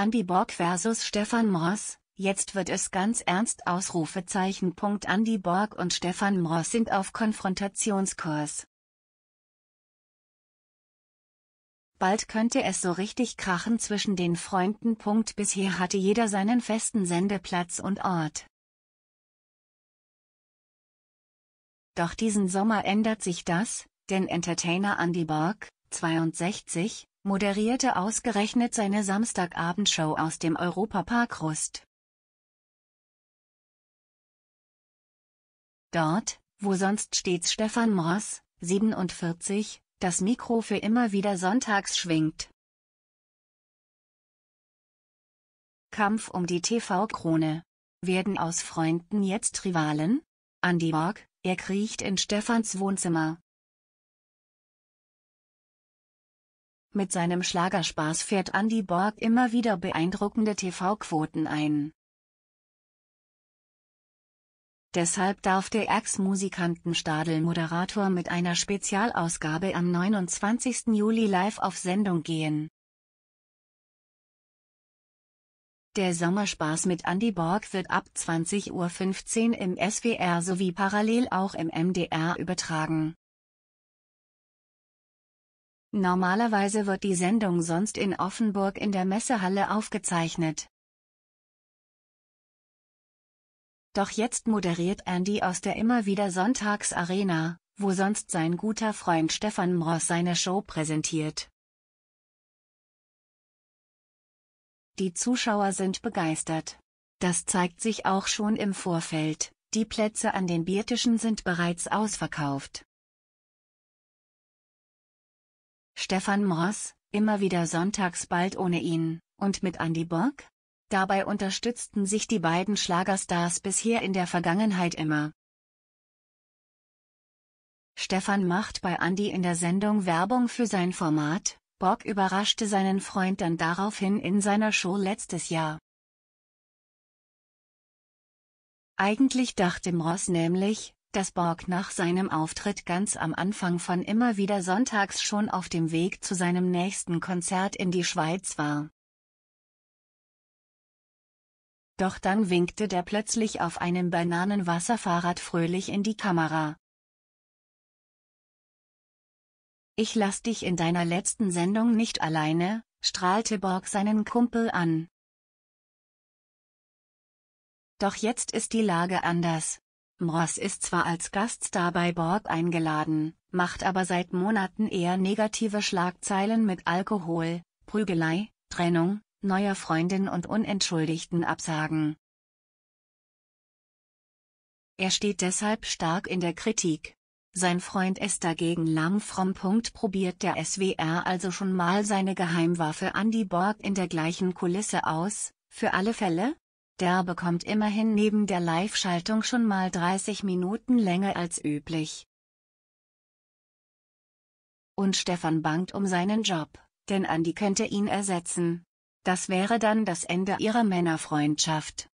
Andy Borg vs. Stefan Moss, jetzt wird es ganz ernst Ausrufezeichen. Andy Borg und Stefan Moss sind auf Konfrontationskurs. Bald könnte es so richtig krachen zwischen den Freunden. Bisher hatte jeder seinen festen Sendeplatz und Ort. Doch diesen Sommer ändert sich das, denn Entertainer Andy Borg, 62, moderierte ausgerechnet seine Samstagabendshow aus dem Europapark Rust. Dort, wo sonst stets Stefan Moss, 47, das Mikro für immer wieder sonntags schwingt. Kampf um die TV-Krone. Werden aus Freunden jetzt Rivalen? Andy Borg, er kriecht in Stefans Wohnzimmer. Mit seinem Schlagerspaß fährt Andy Borg immer wieder beeindruckende TV-Quoten ein. Deshalb darf der Ex-Musikantenstadel-Moderator mit einer Spezialausgabe am 29. Juli live auf Sendung gehen. Der Sommerspaß mit Andy Borg wird ab 20.15 Uhr im SWR sowie parallel auch im MDR übertragen. Normalerweise wird die Sendung sonst in Offenburg in der Messehalle aufgezeichnet. Doch jetzt moderiert Andy aus der immer wieder Sonntagsarena, wo sonst sein guter Freund Stefan Moss seine Show präsentiert. Die Zuschauer sind begeistert. Das zeigt sich auch schon im Vorfeld, die Plätze an den Biertischen sind bereits ausverkauft. Stefan Moss, immer wieder sonntags bald ohne ihn, und mit Andy Borg? Dabei unterstützten sich die beiden Schlagerstars bisher in der Vergangenheit immer. Stefan macht bei Andy in der Sendung Werbung für sein Format, Borg überraschte seinen Freund dann daraufhin in seiner Show letztes Jahr. Eigentlich dachte Moss nämlich, dass Borg nach seinem Auftritt ganz am Anfang von immer wieder sonntags schon auf dem Weg zu seinem nächsten Konzert in die Schweiz war. Doch dann winkte der plötzlich auf einem Bananenwasserfahrrad fröhlich in die Kamera. Ich lass dich in deiner letzten Sendung nicht alleine, strahlte Borg seinen Kumpel an. Doch jetzt ist die Lage anders. Mross ist zwar als Gaststar bei Borg eingeladen, macht aber seit Monaten eher negative Schlagzeilen mit Alkohol, Prügelei, Trennung, neuer Freundin und unentschuldigten Absagen. Er steht deshalb stark in der Kritik. Sein Freund ist dagegen lang fromm. Probiert der SWR also schon mal seine Geheimwaffe Andy Borg in der gleichen Kulisse aus, für alle Fälle? Der bekommt immerhin neben der Live-Schaltung schon mal 30 Minuten länger als üblich. Und Stefan bangt um seinen Job, denn Andi könnte ihn ersetzen. Das wäre dann das Ende ihrer Männerfreundschaft.